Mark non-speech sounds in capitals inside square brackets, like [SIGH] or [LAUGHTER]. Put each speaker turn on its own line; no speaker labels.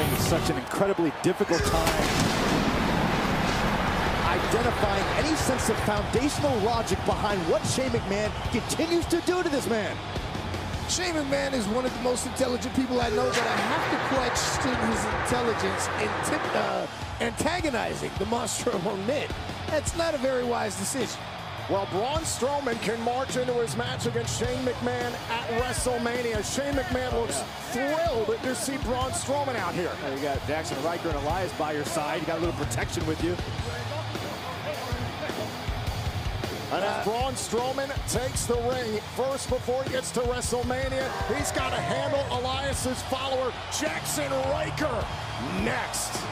having such an incredibly difficult time identifying any sense of foundational logic behind what Shane McMahon continues to do to this man.
Shane McMahon is one of the most intelligent people I know, but I have to question his intelligence in uh, antagonizing the monster [LAUGHS] among men. That's not a very wise decision.
Well, Braun Strowman can march into his match against Shane McMahon at WrestleMania. Shane McMahon looks thrilled to see Braun Strowman out here.
Now you got Jaxson Ryker and Elias by your side. You got a little protection with you.
And as Braun Strowman takes the ring first before he gets to WrestleMania, he's got to handle Elias's follower, Jaxson Ryker, next.